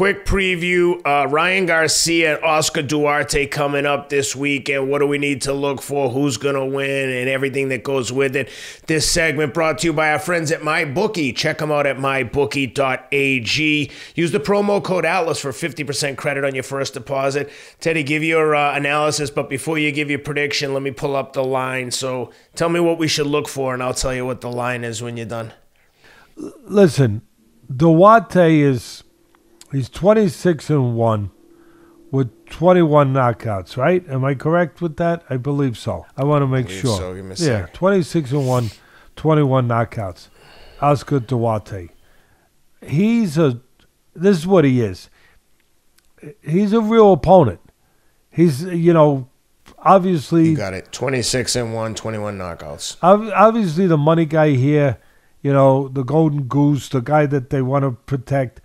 quick preview. Uh, Ryan Garcia and Oscar Duarte coming up this weekend. What do we need to look for? Who's going to win and everything that goes with it. This segment brought to you by our friends at MyBookie. Check them out at mybookie.ag. Use the promo code ATLAS for 50% credit on your first deposit. Teddy, give your uh, analysis, but before you give your prediction, let me pull up the line. So tell me what we should look for, and I'll tell you what the line is when you're done. Listen, Duarte is he's 26 and 1 with 21 knockouts, right? Am I correct with that? I believe so. I want to make sure. so. Give me a yeah, sec. 26 and 1, 21 knockouts. Oscar Duarte. He's a this is what he is. He's a real opponent. He's you know obviously You got it. 26 and 1, 21 knockouts. Obviously the money guy here, you know, the golden goose, the guy that they want to protect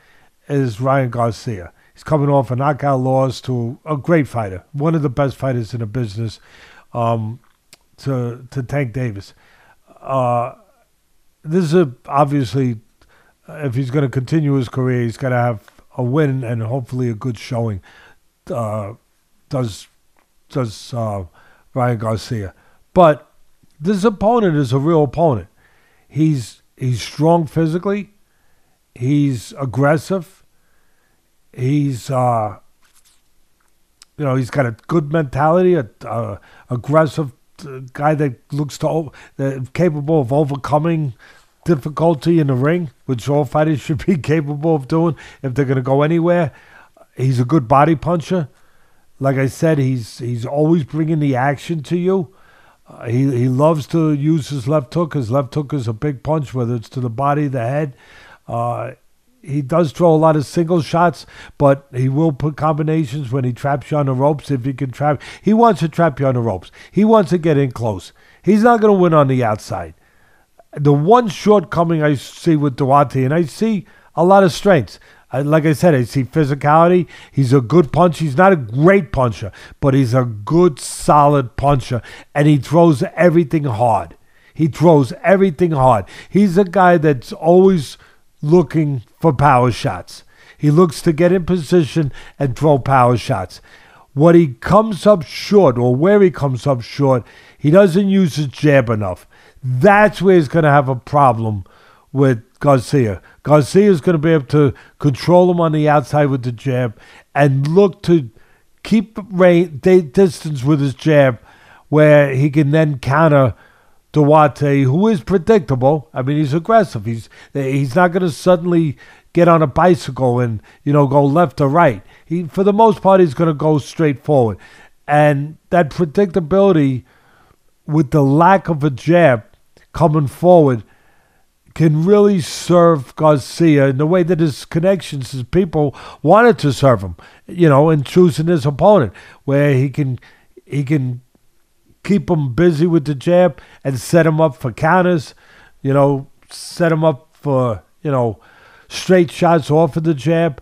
is Ryan Garcia. He's coming off a knockout loss to a great fighter, one of the best fighters in the business, um, to to Tank Davis. Uh, this is a, obviously, if he's going to continue his career, he's got to have a win and hopefully a good showing. Uh, does does uh, Ryan Garcia, but this opponent is a real opponent. He's he's strong physically. He's aggressive. He's uh, you know he's got a good mentality, a, a aggressive guy that looks to that capable of overcoming difficulty in the ring, which all fighters should be capable of doing if they're going to go anywhere. He's a good body puncher. Like I said, he's he's always bringing the action to you. Uh, he he loves to use his left hook. His left hook is a big punch, whether it's to the body, the head. Uh, he does throw a lot of single shots, but he will put combinations when he traps you on the ropes. If he can trap, he wants to trap you on the ropes. He wants to get in close. He's not going to win on the outside. The one shortcoming I see with Duarte, and I see a lot of strengths. I, like I said, I see physicality. He's a good puncher. He's not a great puncher, but he's a good, solid puncher, and he throws everything hard. He throws everything hard. He's a guy that's always looking for power shots. He looks to get in position and throw power shots. What he comes up short, or where he comes up short, he doesn't use his jab enough. That's where he's going to have a problem with Garcia. Garcia is going to be able to control him on the outside with the jab and look to keep distance with his jab where he can then counter Duarte, who is predictable. I mean, he's aggressive. He's he's not going to suddenly get on a bicycle and you know go left or right. He, for the most part, he's going to go straight forward, and that predictability with the lack of a jab coming forward can really serve Garcia in the way that his connections, his people wanted to serve him, you know, in choosing his opponent, where he can he can keep him busy with the jab and set him up for counters, you know, set him up for, you know, straight shots off of the jab.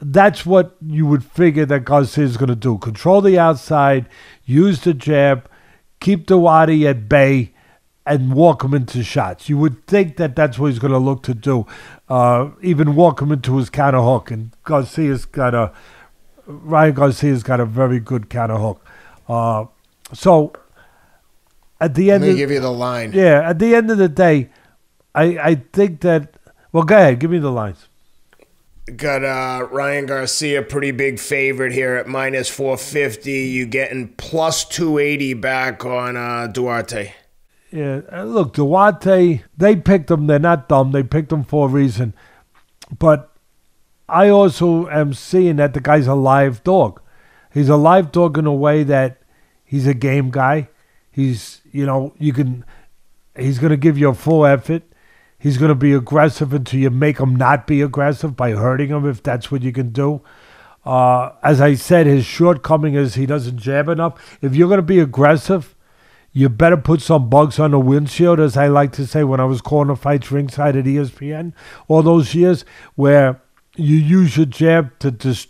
That's what you would figure that Garcia is going to do. Control the outside, use the jab, keep Duarte at bay, and walk him into shots. You would think that that's what he's going to look to do. Uh, even walk him into his counter hook. And Garcia's got a, Ryan Garcia's got a very good counter hook. Uh, so at the Let end me of, give you the line. yeah, at the end of the day, I I think that well, go ahead, give me the lines. Got uh, Ryan Garcia, pretty big favorite here at minus 450. You getting plus 280 back on uh, Duarte. Yeah, uh, look, Duarte, they picked him. They're not dumb. They picked him for a reason. But I also am seeing that the guy's a live dog. He's a live dog in a way that he's a game guy. He's, you know, you can, he's going to give you a full effort. He's going to be aggressive until you make him not be aggressive by hurting him if that's what you can do. Uh, as I said, his shortcoming is he doesn't jab enough. If you're going to be aggressive, you better put some bugs on the windshield, as I like to say when I was calling the fights ringside at ESPN all those years, where you use your jab to just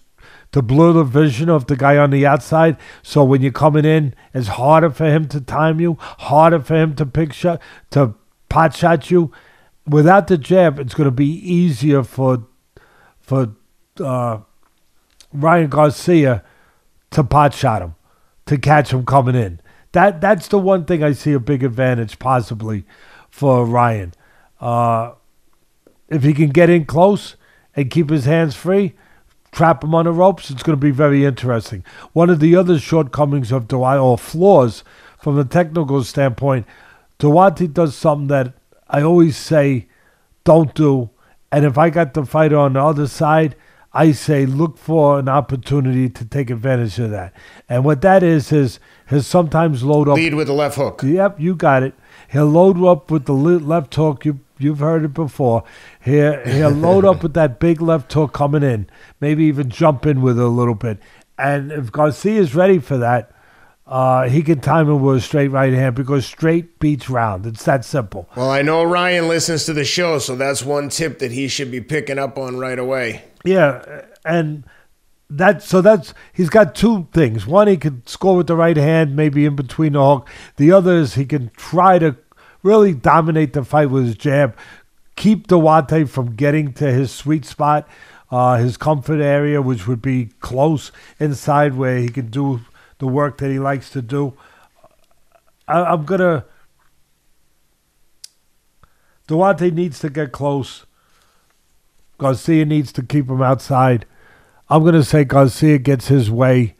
to blur the vision of the guy on the outside. So when you're coming in, it's harder for him to time you, harder for him to pick shot, to pot shot you. Without the jab, it's going to be easier for for uh, Ryan Garcia to pot shot him, to catch him coming in. That that's the one thing I see a big advantage possibly for Ryan. Uh, if he can get in close and keep his hands free, trap him on the ropes, it's going to be very interesting. One of the other shortcomings of Duarte, or flaws from a technical standpoint, Duarte does something that I always say don't do. And if I got the fighter on the other side, I say look for an opportunity to take advantage of that. And what that is is he'll sometimes load up. Lead with the left hook. Yep, you got it. He'll load up with the left hook. You you've heard it before. He'll he'll load up with that big left hook coming in. Maybe even jump in with it a little bit. And if Garcia is ready for that, uh, he can time it with a straight right hand because straight beats round. It's that simple. Well, I know Ryan listens to the show, so that's one tip that he should be picking up on right away. Yeah, and that so that's he's got two things. One, he can score with the right hand, maybe in between the hook. The other is he can try to really dominate the fight with his jab, keep Duarte from getting to his sweet spot, uh, his comfort area, which would be close inside where he can do the work that he likes to do. I, I'm gonna. Duarte needs to get close. Garcia needs to keep him outside. I'm going to say Garcia gets his way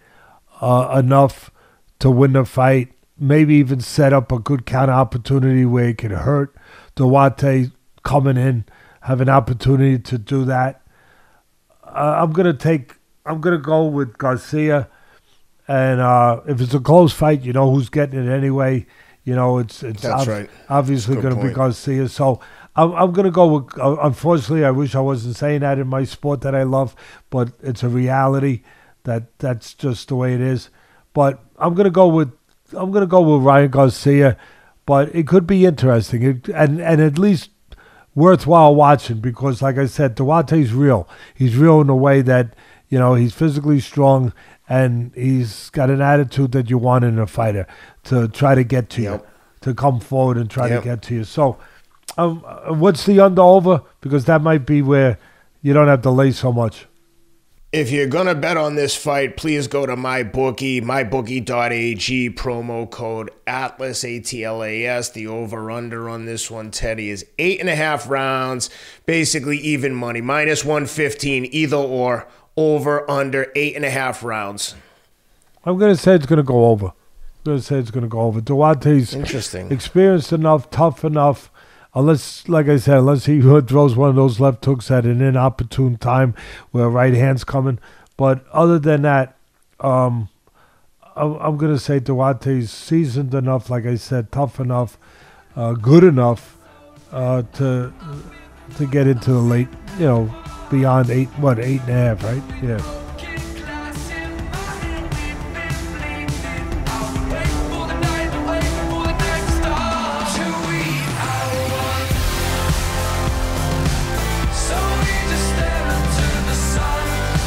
uh, enough to win the fight. Maybe even set up a good counter opportunity where he could hurt Duarte coming in, have an opportunity to do that. Uh, I'm going to take. I'm going to go with Garcia. And uh, if it's a close fight, you know who's getting it anyway. You know, it's it's ob- right. obviously going to be Garcia. So I'm, I'm going to go with. Uh, unfortunately, I wish I wasn't saying that in my sport that I love, but it's a reality that that's just the way it is. But I'm going to go with. I'm going to go with Ryan Garcia, but it could be interesting it, and and at least worthwhile watching because, like I said, Duarte's real. He's real in a way that you know he's physically strong and he's got an attitude that you want in a fighter to try to get to yep. you, to come forward and try yep. to get to you. So um, what's the under over? Because that might be where you don't have to lay so much. If you're going to bet on this fight, please go to MyBookie, mybookie.ag, promo code ATLAS, A-T-L-A-S. The over-under on this one, Teddy, is eight and a half rounds, basically even money, minus 115, either or, over, under, eight and a half rounds. I'm going to say it's going to go over. I'm going to say it's going to go over. Duarte's Interesting. experienced enough, tough enough, unless, like I said, unless he throws one of those left hooks at an inopportune time where right hand's coming. But other than that, um, I'm, going to say Duarte's seasoned enough, like I said, tough enough, uh, good enough uh, to to get into the late, you know, beyond eight, what, eight and a half, right? Yeah.